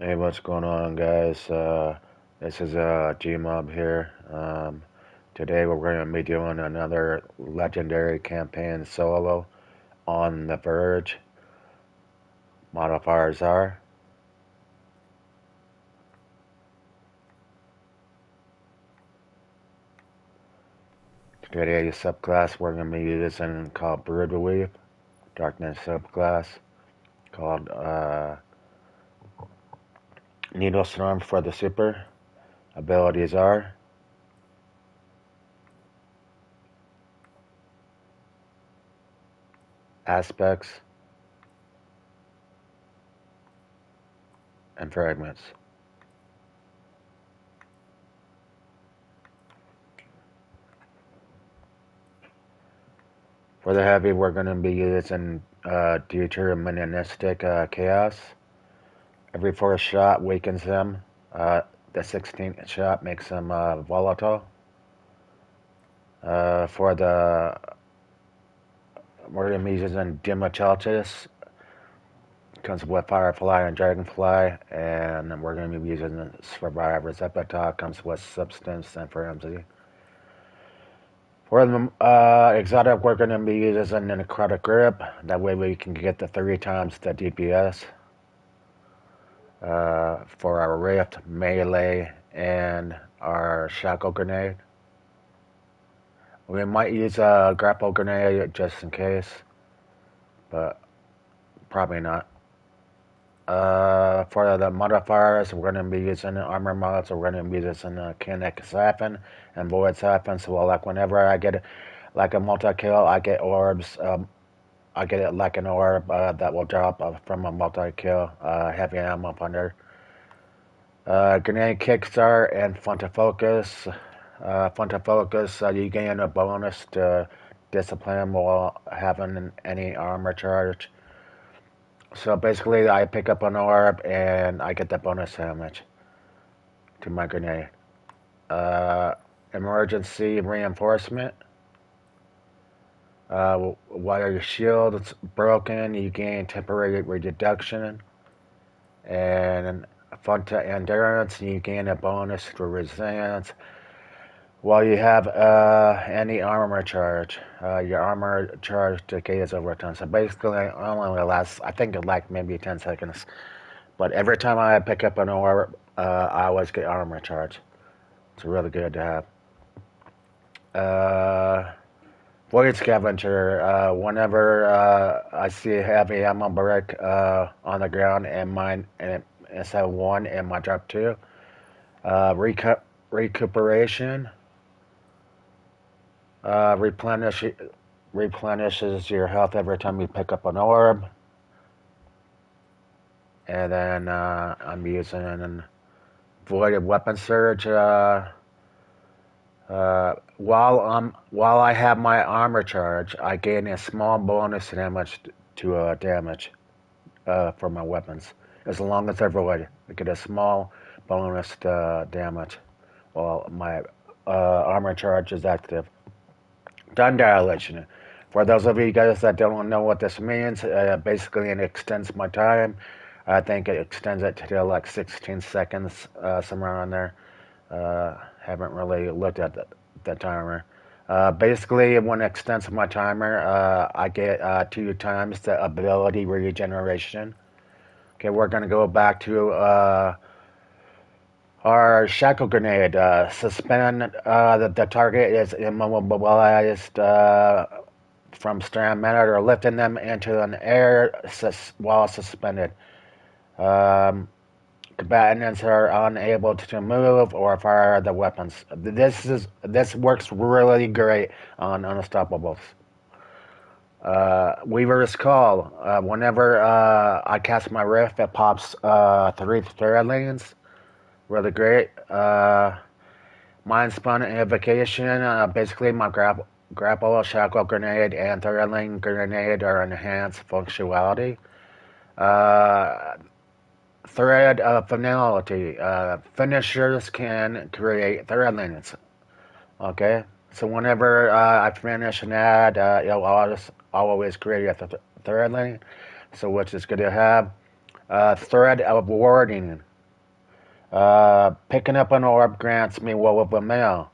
Hey, what's going on, guys? Uh, this is uh, Gmob here. Um, today we're going to be doing another legendary campaign solo on The Verge. Modifiers are. Today, a subclass we're going to be using called Broodweaver. Darkness subclass called uh, Needle Storm for the super. Abilities are aspects and fragments. For the heavy, we're going to be using uh, deterministic uh, chaos. Every fourth shot weakens them. Uh, the 16th shot makes them uh, volatile. Uh, for the be using Doom of Chelchis. Comes with Firefly and Dragonfly, and we're going to be using Survivor's Epitaph. Comes with Substance and Frenzy. For the uh, exotic, we're going to be using a Necrotic Grip. That way we can get the three times the DPS uh, for our rift, melee, and our shackle grenade. We might use a grapple grenade just in case, but probably not. Uh, for the modifiers, we're going to be using armor mods. We're going to be using a kinetic siphon and void siphon. So, like, whenever I get like a multi kill, I get orbs. Um, I get it like an orb uh, that will drop uh, from a multi-kill uh, heavy ammo finder. Uh, grenade kickstart and Font of Focus. Uh, Font of Focus, uh, you gain a bonus to discipline while having any armor charge. So basically, I pick up an orb and I get the bonus damage to my grenade. Emergency reinforcement. Uh, while your shield is broken, you gain temporary reduction. And Font of Endurance, you gain a bonus to resilience. While you have uh, any armor charge, uh, your armor charge decays over time. So basically, it only lasts, I think, like maybe 10 seconds. But every time I pick up an orb, uh, I always get armor charge. It's really good to have. Uh, Void Scavenger, uh, whenever uh, I see a heavy ammo brick uh, on the ground and mine and it's at one and my drop two, uh, recu- recuperation uh, replenish replenishes your health every time you pick up an orb, and then uh, I'm using voided weapon surge. Uh, while um while I have my armor charge, I gain a small bonus damage to uh, damage uh, for my weapons. As long as I avoid, I get a small bonus to uh, damage while my uh, armor charge is active. Time dilation. For those of you guys that don't know what this means, uh, basically it extends my time. I think it extends it to like 16 seconds, somewhere around there. Haven't really looked at the, the timer. Uh, basically, when it extends my timer, uh, I get uh, two times the ability regeneration. Okay, we're going to go back to uh, our shackle grenade. Uh, suspend uh, the, the target is immobilized from strand method or lifting them into an air sus- while suspended. Um, combatants are unable to move or fire the weapons. This is this works really great on Unstoppables. Uh, Weaver's Call. Uh, whenever uh, I cast my rift, it pops uh, three lanes. Really great. Uh, Mind Spun Invocation. Uh, basically, my grab- grapple, shackle grenade, and thread grenade are enhanced functionality. Thread of finality. Uh, finishers can create thread lanes. Okay, so whenever uh, I finish an ad, uh, it'll always, always create a th- thread lane, so which is good to have. Uh, thread of warding. Uh, picking up an orb grants me woven mail.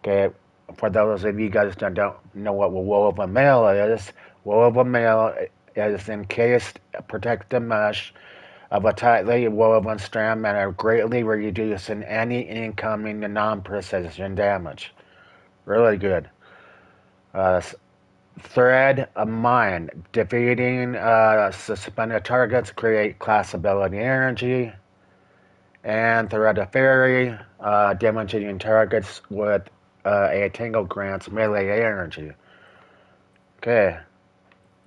Okay, for those of you guys that don't know what woven mail is, woven mail is encased protective mesh of a tightly woven strand manner, greatly reducing any incoming non-precision damage. Really good. Uh, thread of mind. Defeating uh, suspended targets create class ability energy. And thread of fury. Uh, damaging targets with uh, a tangle grants melee energy. Okay.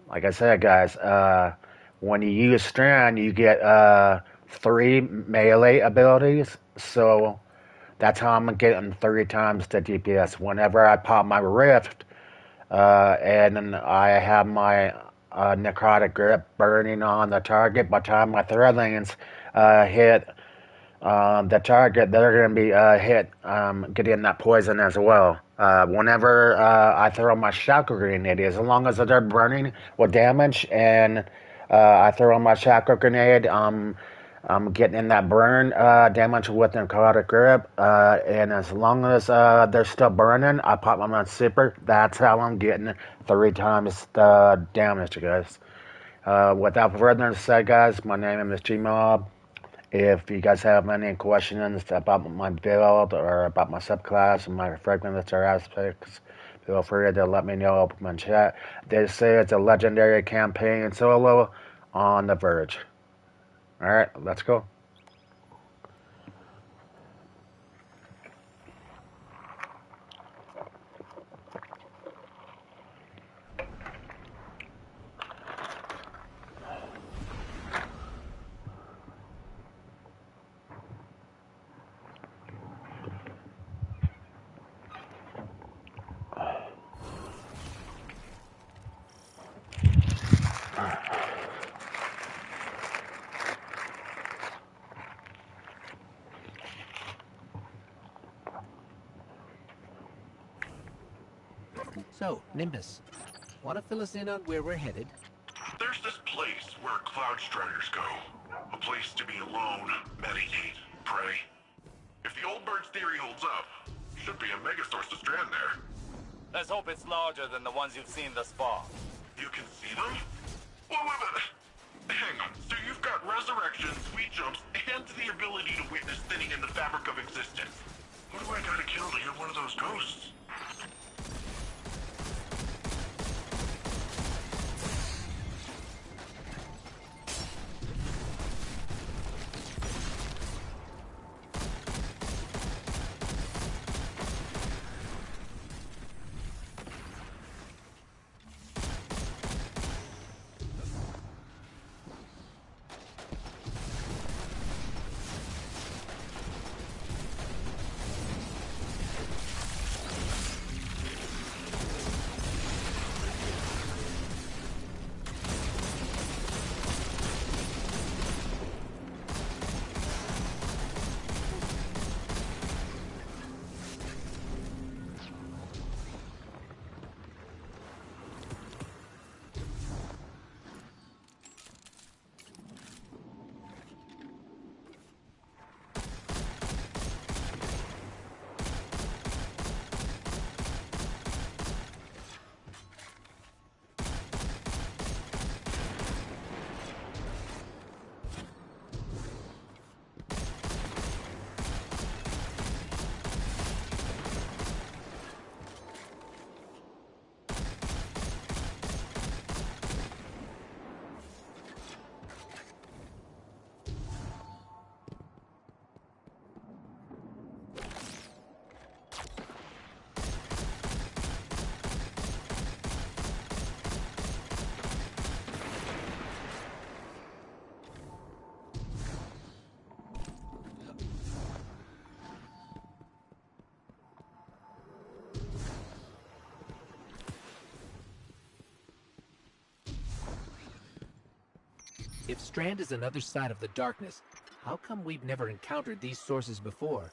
Like I said, guys, uh, when you use Strand, you get uh, three melee abilities. So that's how I'm getting three times the DPS. Whenever I pop my Rift, uh, and I have my uh, Necrotic Grip burning on the target, by the time my Threadlings uh, hit um, the target, they're going to be uh, hit um, getting that poison as well. Uh, whenever uh, I throw my shackle grenade, as long as they're burning with damage and uh, I throw on my shackle grenade. Um, I'm getting in that burn uh, damage with necrotic grip, uh, and as long as uh, they're still burning, I pop them on super. That's how I'm getting three times the damage, guys. Uh, without further ado, guys, my name is G Mob. If you guys have any questions about my build or about my subclass and my fragments or aspects, Feel free to let me know up in chat. They say it's a legendary campaign solo on the verge. Alright, let's go. So, Nimbus, want to fill us in on where we're headed? There's this place where Cloud Striders go. A place to be alone, meditate, pray. If the old bird's theory holds up, should be a megasource to strand there. Let's hope it's larger than the ones you've seen thus far. You can see them? Wait, wait, wait. Hang on. So you've got resurrection, sweet jumps, and the ability to witness thinning in the fabric of existence. Who do I gotta kill to get one of those ghosts? If Strand is another side of the darkness, how come we've never encountered these sources before?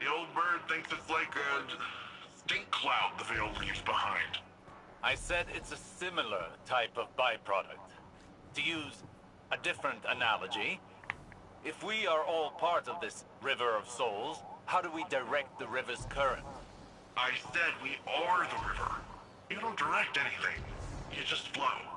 The old bird thinks it's like a stink cloud the Veil leaves behind. I said it's a similar type of byproduct. To use a different analogy. If we are all part of this river of souls, how do we direct the river's current? I said we are the river. You don't direct anything. You just flow.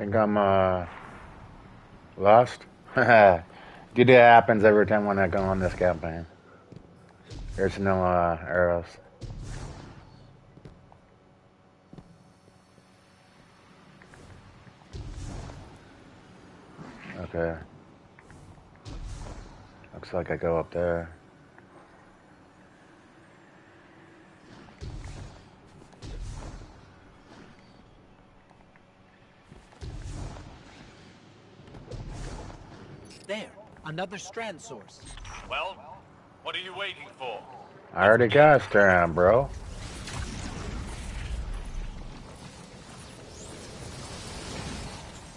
Think I'm uh lost? Dude, it happens every time when I go on this campaign. There's no uh arrows. Okay. Looks like I go up there. There, another strand source. Well, what are you waiting for? I already got a strand, bro.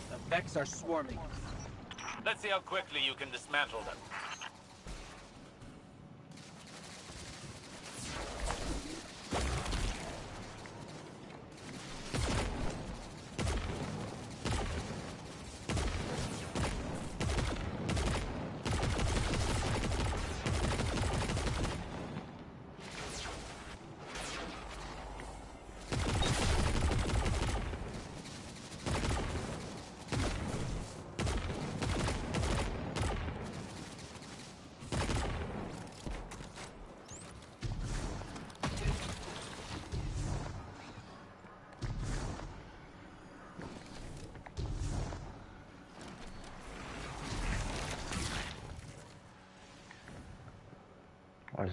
The Vex are swarming. Let's see how quickly you can dismantle them.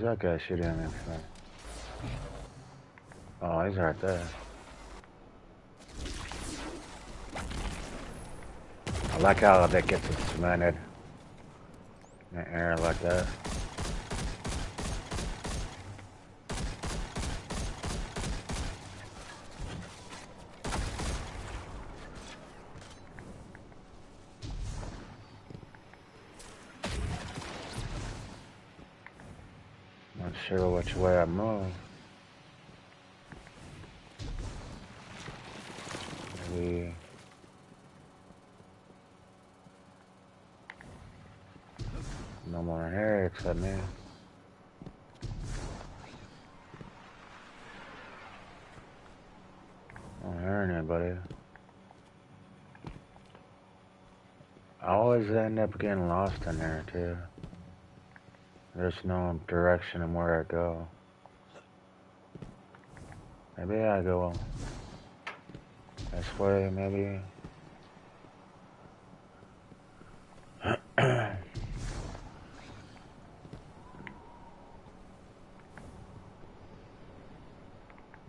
Why's that guy shooting at me? Oh, he's right there. I like how that gets cemented in the air like that. Not sure which way I move. Maybe. No more hair except me. I always end up getting lost in there too. There's no direction in where I go. Maybe I go this way, maybe. yeah,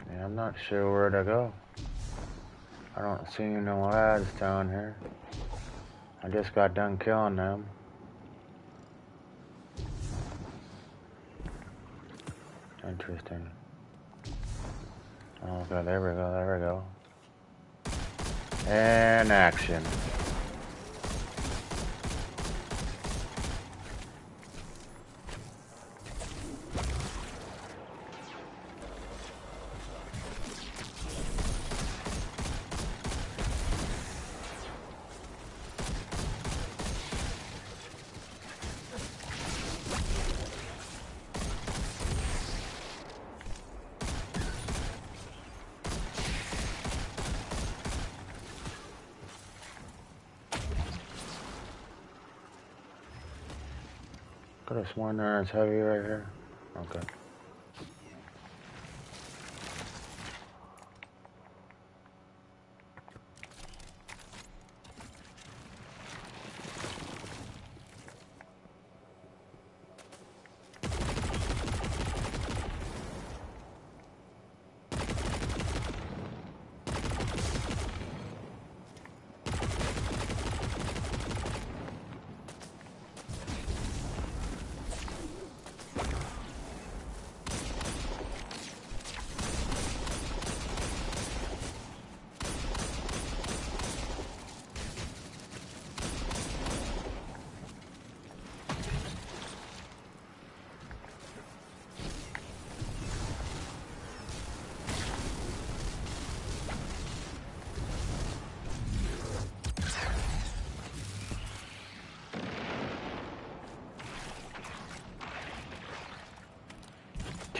I'm not sure where to go. I don't see no ads down here. I just got done killing them. Interesting. Oh, okay, there we go, there we go. And action. Could have sworn there is heavy right here. Okay.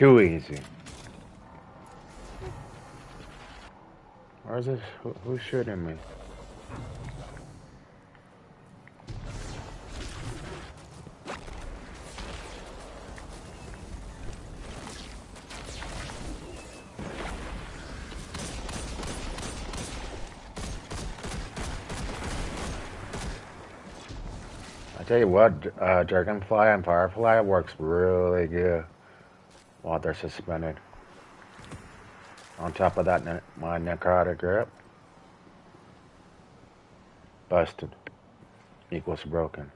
Too easy. Where's this? Who, who's shooting me? I tell you what, uh, Dragonfly and Firefly works really good while they're suspended. On top of that, my necrotic grip. Busted. Equals broken.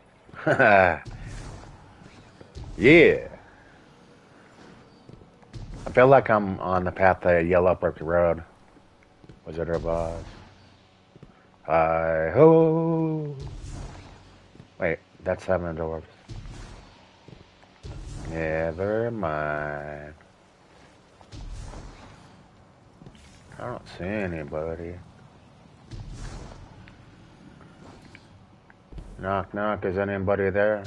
yeah. I feel like I'm on the path to Yellow Brick Road. Wizard of Oz. Hi ho. Wait, that's Seven Dwarfs. Never mind. I don't see anybody. Knock, knock. Is anybody there?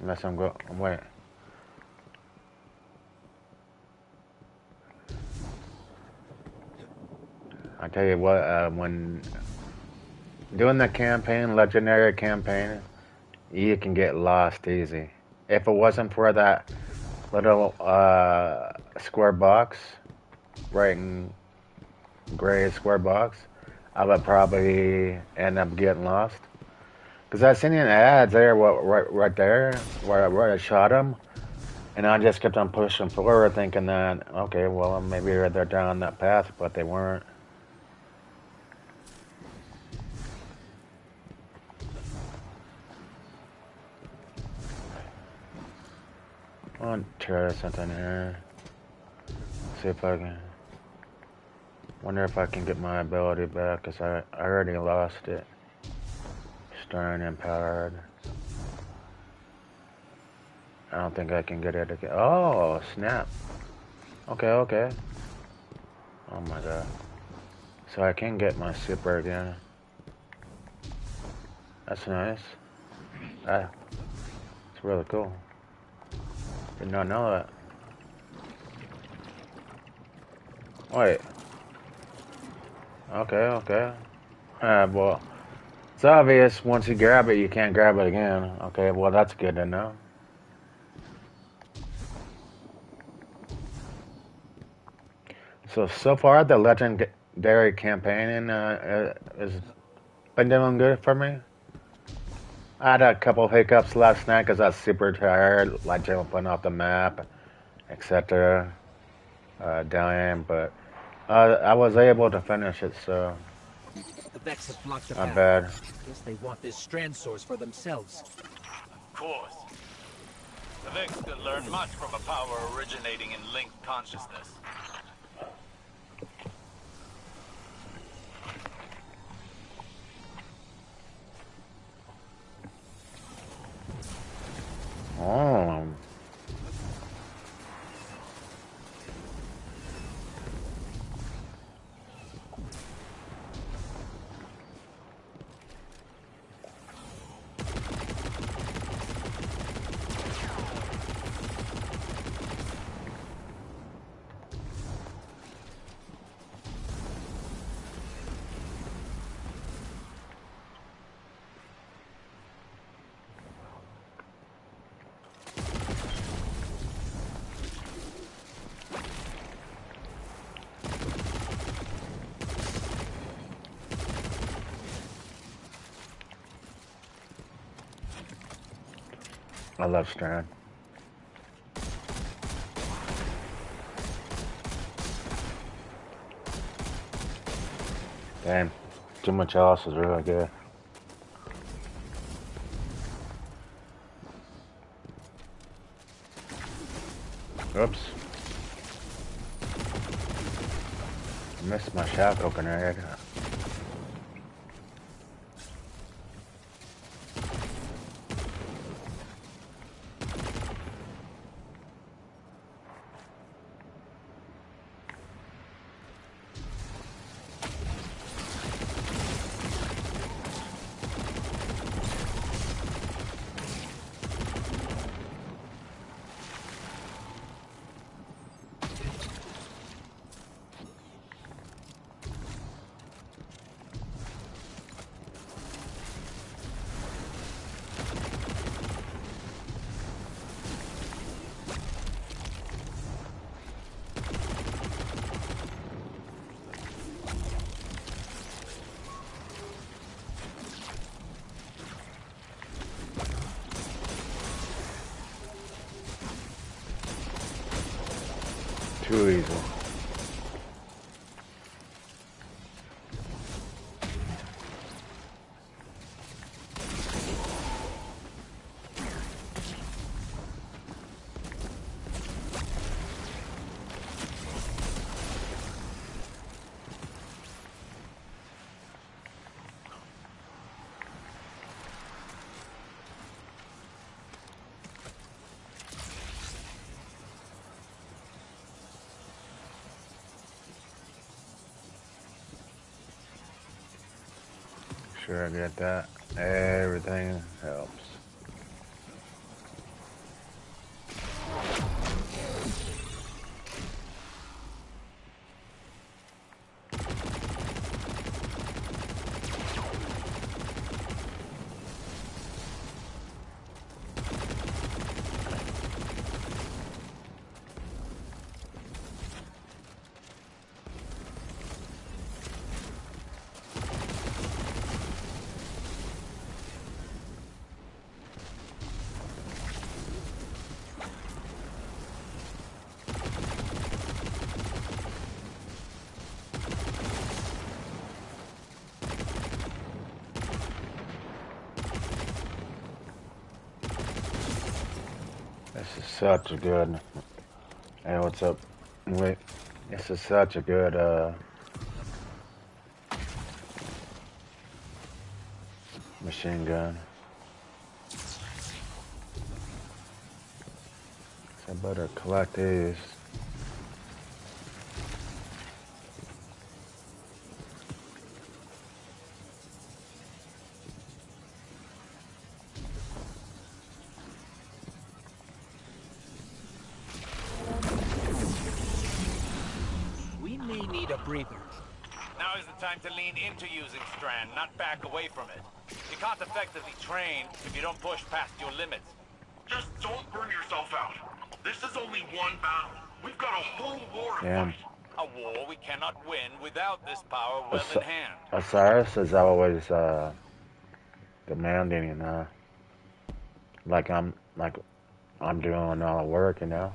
Unless I'm go. Wait. I tell you what. Uh, when doing the campaign, legendary campaign, you can get lost easy. If it wasn't for that little uh, square box, right in gray square box, I would probably end up getting lost. Because I seen the ads there, right, right there, where, where I shot him, and I just kept on pushing forward, thinking that, okay, well, maybe they're down that path, but they weren't. I want to try something here. See if I can. Wonder if I can get my ability back, because I, I already lost it. Stern empowered. I don't think I can get it again. Oh, snap. Okay, okay. Oh my god. So I can get my super again. That's nice. Ah, it's really cool. Did not know that. Wait. Okay, okay. Uh, well, it's obvious once you grab it, you can't grab it again. Okay, well, that's good to know. So, so far, the legendary campaign uh, has been doing good for me. I had a couple hiccups last night because I was super tired, like jumping off the map, etc. Uh, dying, but uh, I was able to finish it, so The Vex have blocked the not path. bad. Guess they want this strand source for themselves. Of course. The Vex could learn much from a power originating in linked consciousness. Oh, I love Strand. Damn, too much else is really good. Oops. Missed my shaft opener. Too easy. Sure, I get that. Everything helps. This is such a good. Hey, what's up? Wait, this is such a good uh, machine gun. I better collect these. Breather. Now is the time to lean into using Strand, not back away from it. You can't effectively train if you don't push past your limits. Just don't burn yourself out. This is only one battle. We've got a whole war to Damn. fight. A war we cannot win without this power well Ос- in hand. Osiris is always uh, demanding, you know. Like I'm, like I'm doing all the work, you know.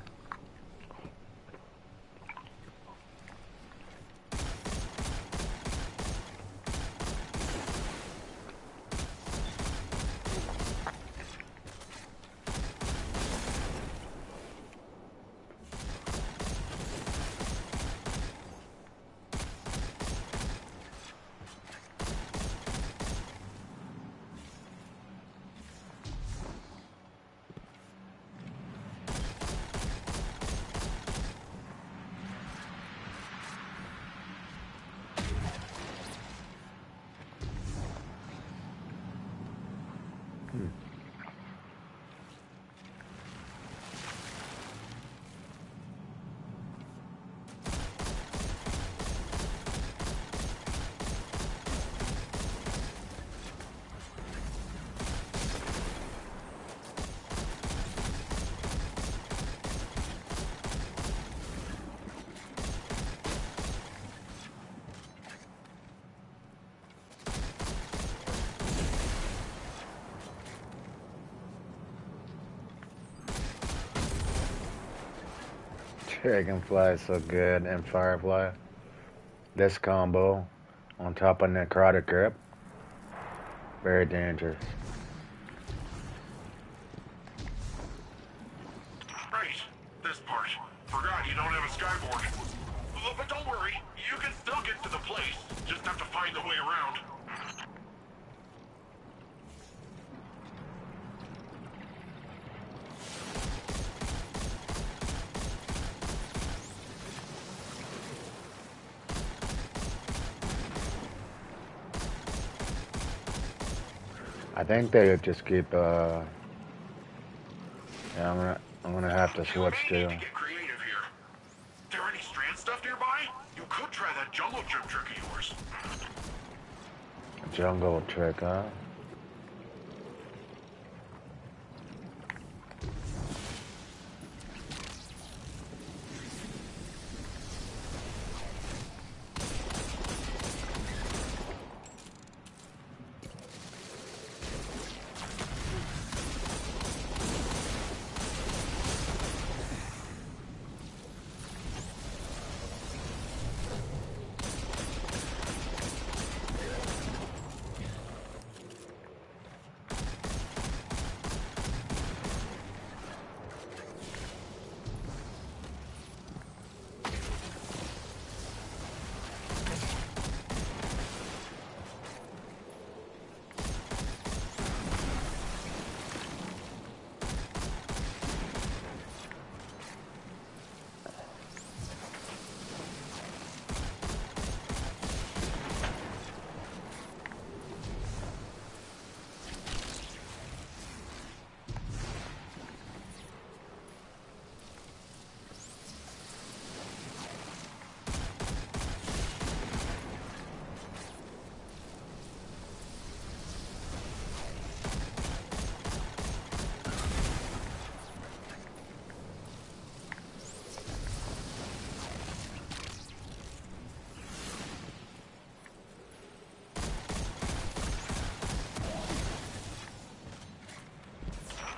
Dragonfly is so good and Firefly. This combo on top of Necrotic Grip. Very dangerous. Right, this part. Forgot you don't have a skyboard. Uh, But don't worry, you can still get to the place. Just have to find the way around. I think they just keep. Uh, yeah, I'm gonna. I'm gonna have to switch to. to here. There any strand stuff nearby? You could try that jungle gym trick of yours. Jungle trick, huh?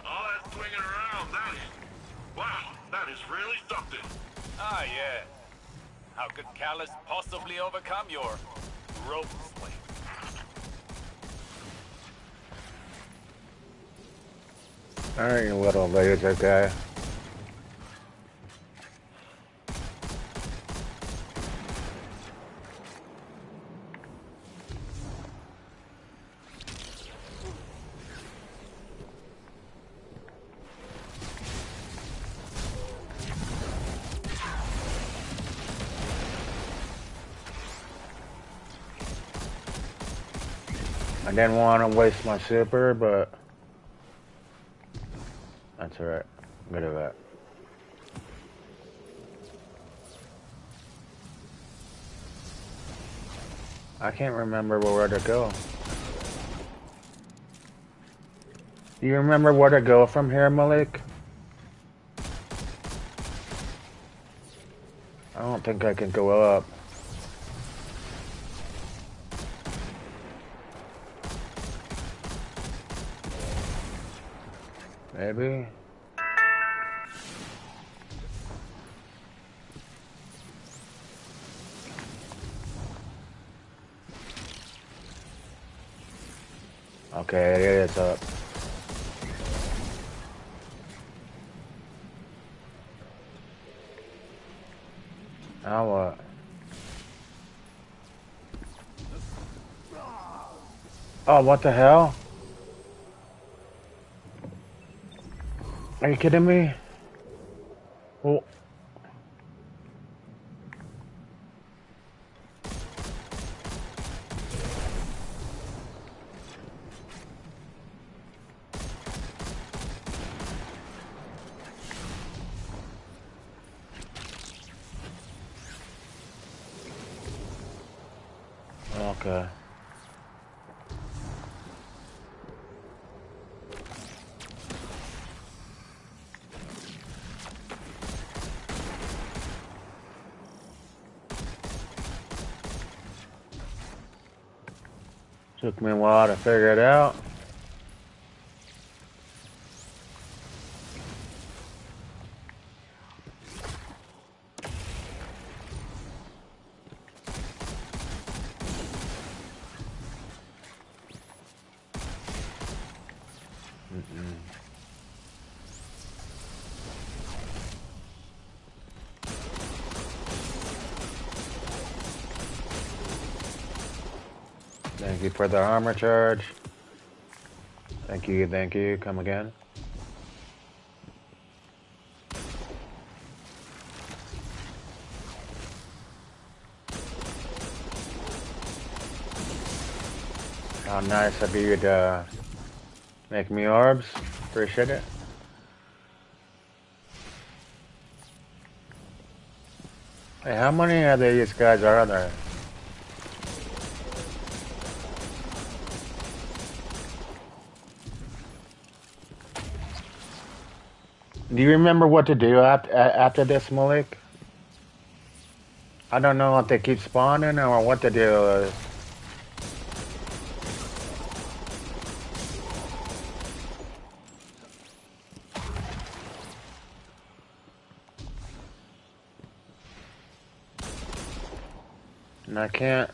All that swinging around, that is... Wow, that is really Ah, yeah. How could Calus possibly overcome your rope swing? Alright, you little laser guy. Didn't want to waste my super, but that's alright. Good of that. I can't remember where to go. Do you remember where to go from here, Malik? I don't think I can go up. Maybe? Okay, it is up. Now what? Oh, what the hell? Are you figure it out. Mm-mm. Thank you for the armor charge. Thank you, thank you. Come again. How nice of you to make me orbs. Appreciate it. Hey, how many of these guys are there? Do you remember what to do after, after this, Malik? I don't know if they keep spawning or what to do. And I can't.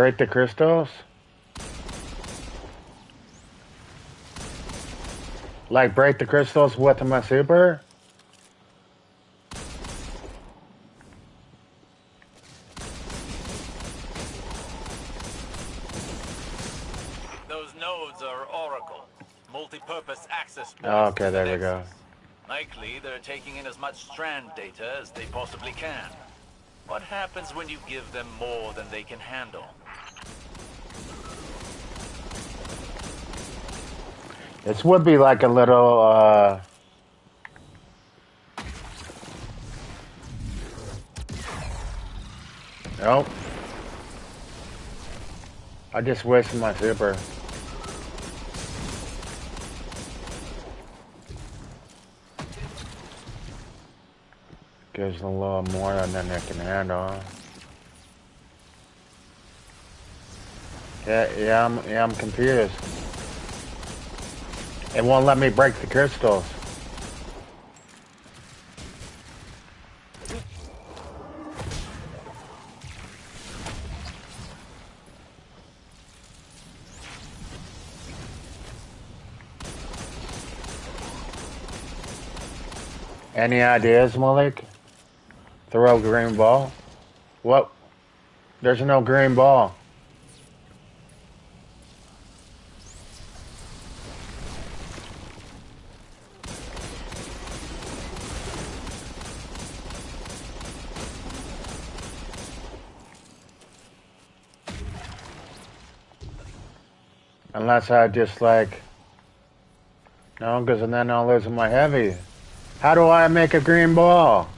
Break the crystals? Like break the crystals with my super? Those nodes are Oracle, multi-purpose access points Oh, okay, there we go. Likely, they're taking in as much strand data as they possibly can. What happens when you give them more than they can handle? This would be like a little, uh... Nope. I just wasted my super. Gives a little more than they can handle. Yeah, yeah, I'm, yeah, I'm confused. It won't let me break the crystals. Any ideas, Malik? Throw a green ball? What? There's no green ball. Unless I just like, no, because and then I'll lose my heavy. How do I make a green ball?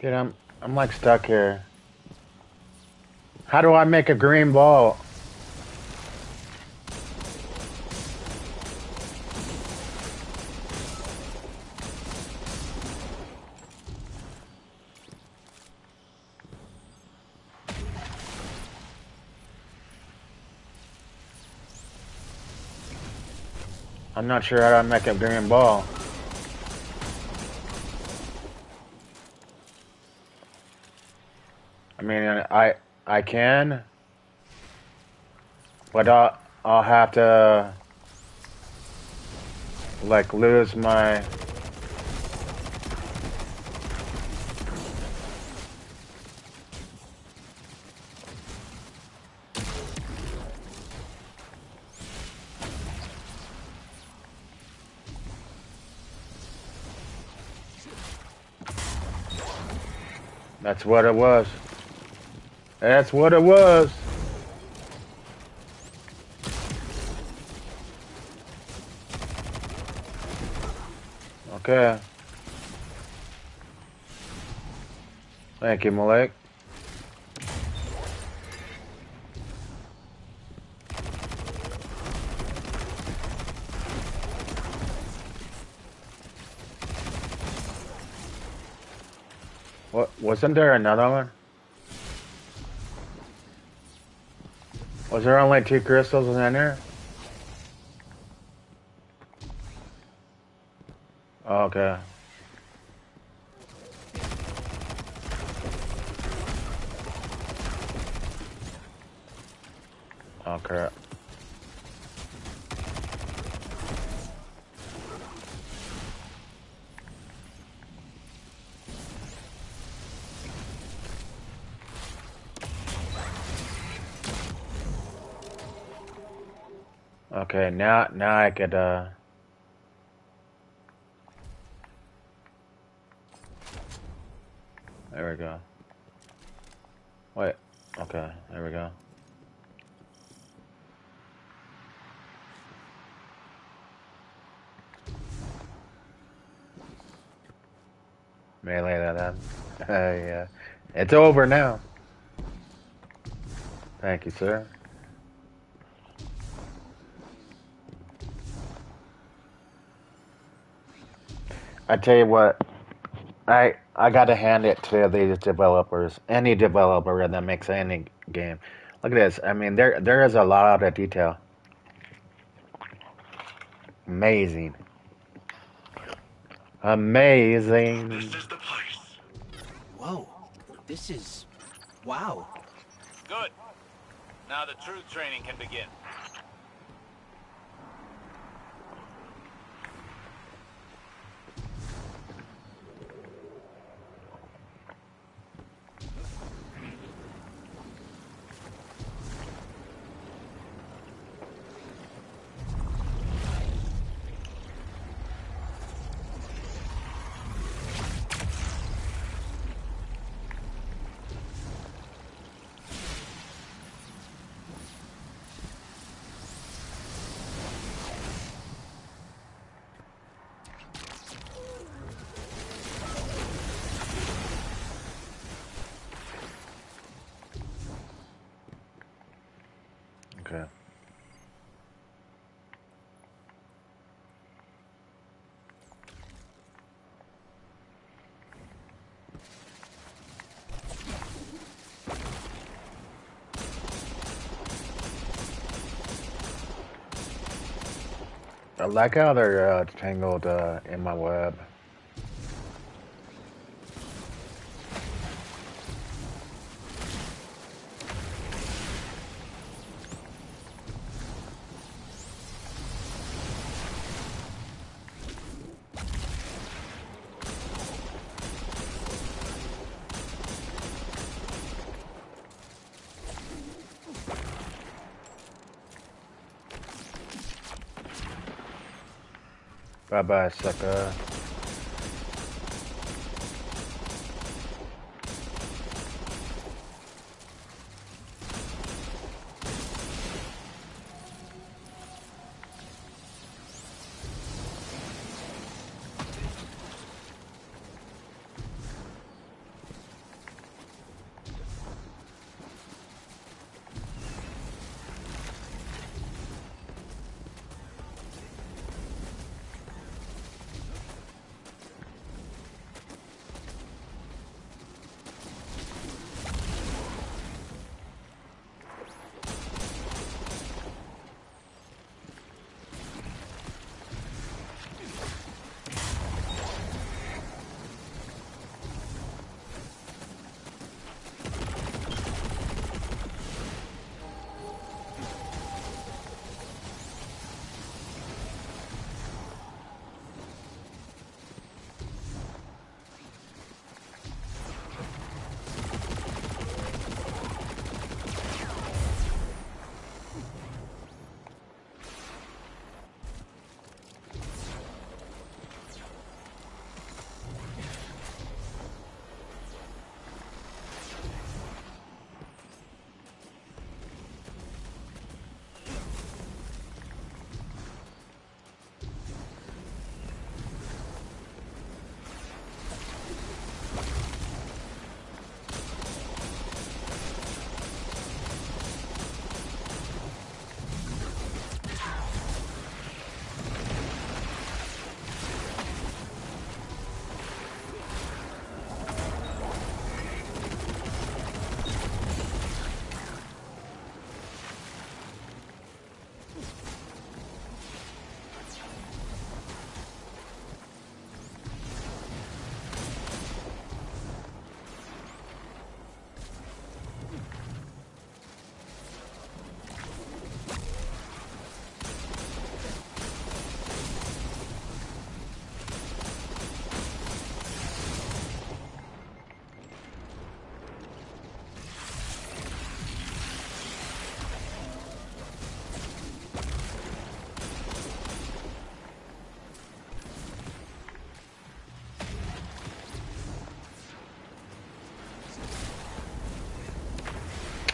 Dude, I'm I'm like stuck here. How do I make a green ball? I'm not sure how to make a green ball. I mean, I I can, but I'll I'll have to like lose my. That's what it was. That's what it was. Okay. Thank you, Malik. What wasn't there another one? Was there only two crystals in there? Okay. Oh crap. Okay, now now I could uh there we go. Wait, okay, there we go. Melee that up. Uh, yeah. It's over now. Thank you, sir. I tell you what, I I gotta hand it to these developers. Any developer that makes any game. Look at this. I mean, there there is a lot of detail. Amazing. Amazing. This is the place. Whoa, this is. Wow. Good. Now the true training can begin. Okay. I like how they're uh, tangled uh, in my web. Bye bye, sucker.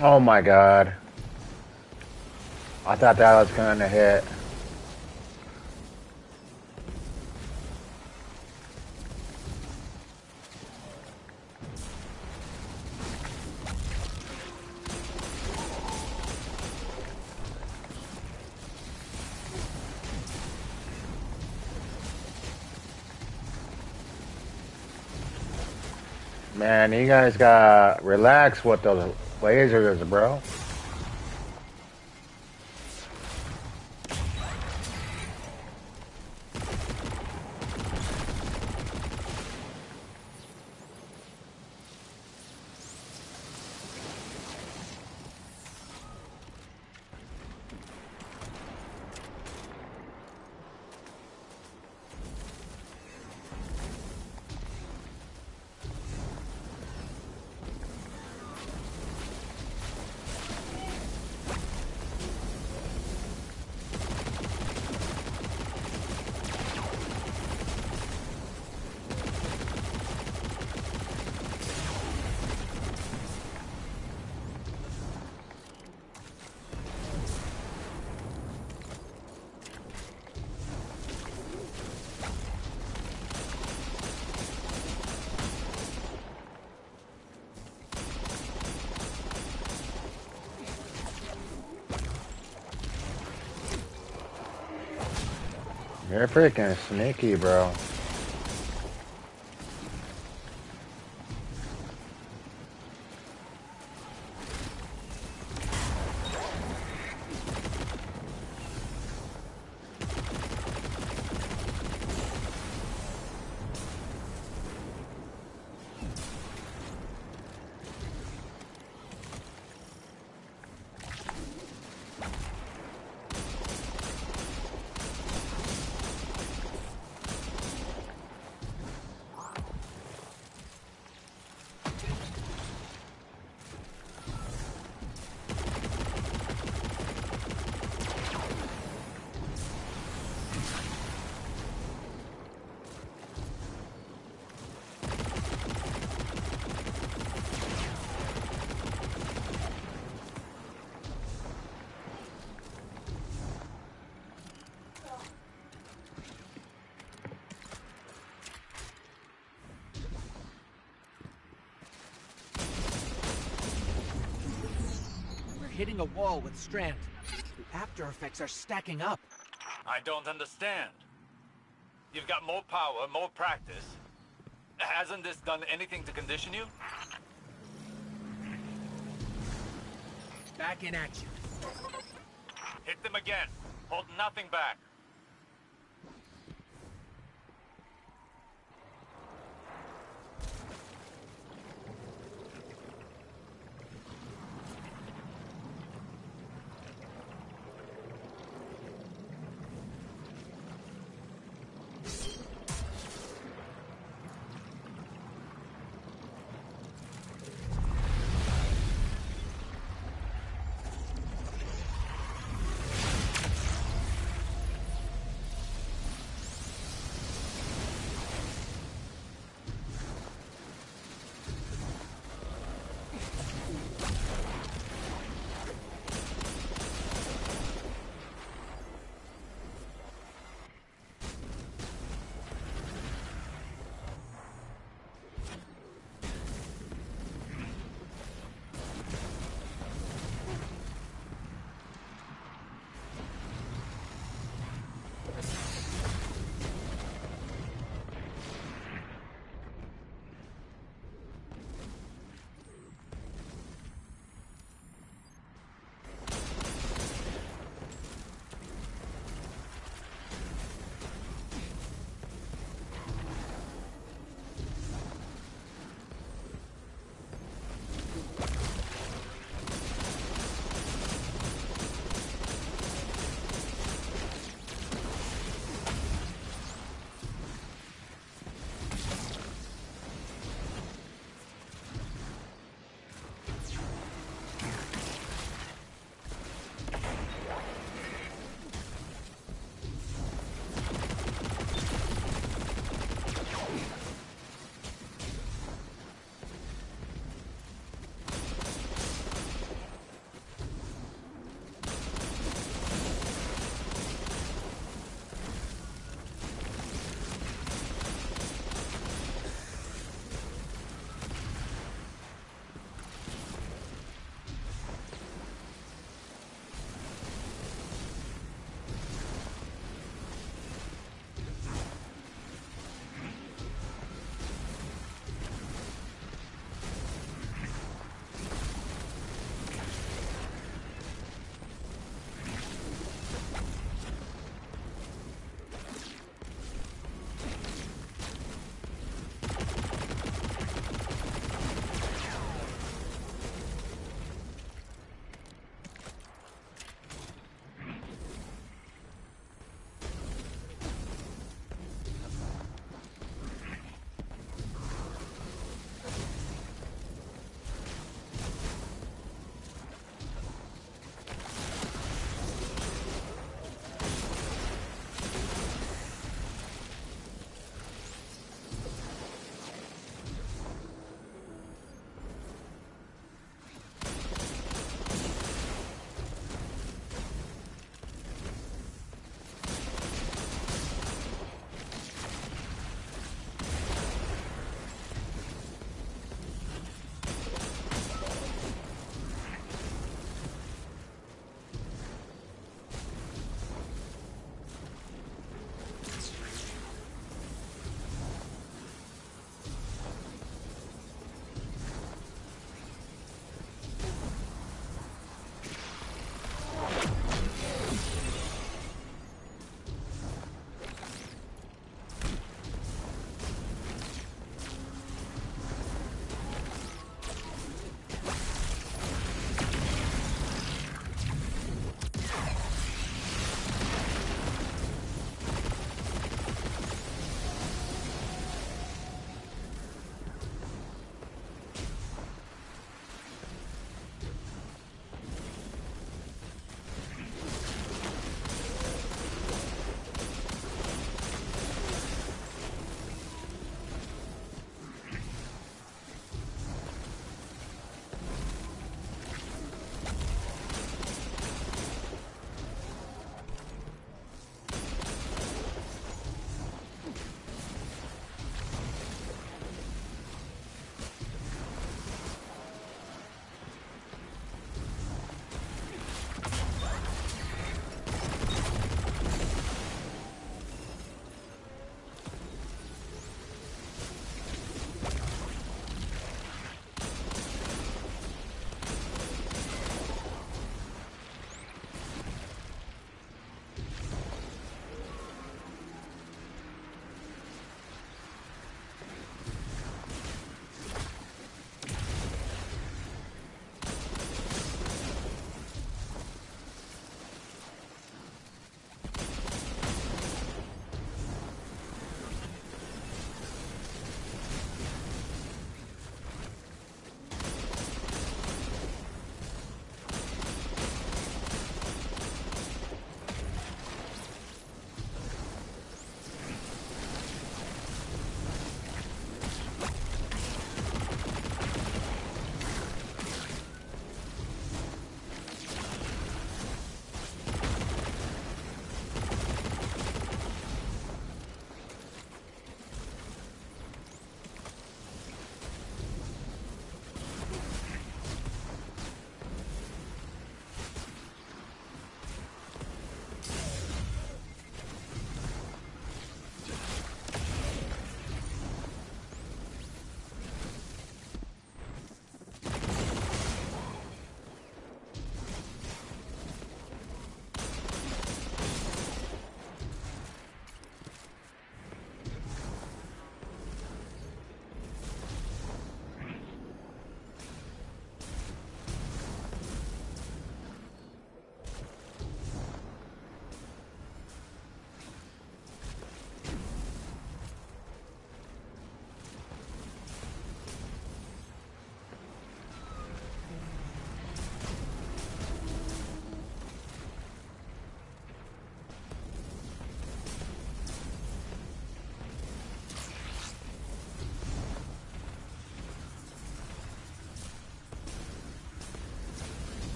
Oh my god. I thought that was gonna hit. You guys gotta relax with those lasers, bro. You're freaking sneaky, bro. We're hitting a wall with Strand. The after effects are stacking up. I don't understand. You've got more power, more practice. Hasn't this done anything to condition you? Back in action. Hit them again. Hold nothing back.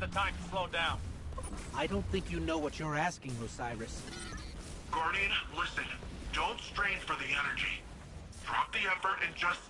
Not the time to slow down. I don't think you know what you're asking, Osiris. Guardian, listen. Don't strain for the energy. Drop the effort and just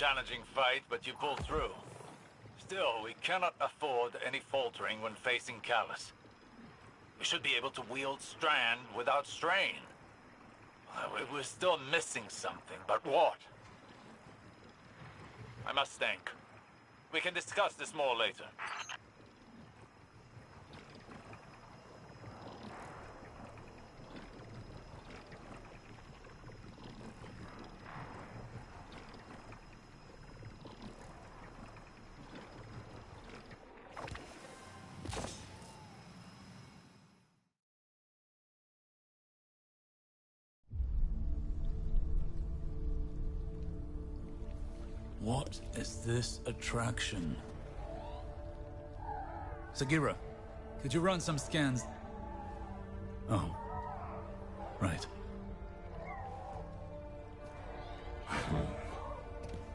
challenging fight, but you pulled through. Still, we cannot afford any faltering when facing Calus. We should be able to wield Strand without strain. We're still missing something, but what? I must think. We can discuss this more later. What is this attraction? Sagira, could you run some scans? Oh. Right.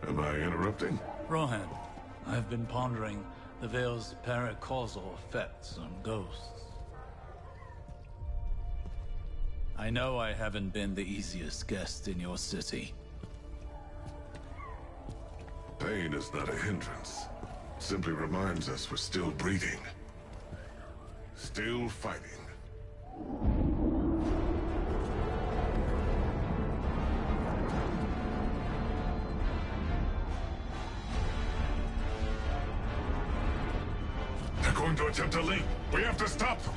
Am I interrupting? Rohan, I've been pondering the Veil's paracausal effects on ghosts. I know I haven't been the easiest guest in your city. Pain is not a hindrance. Simply reminds us we're still breathing. Still fighting. They're going to attempt a leap. We have to stop them.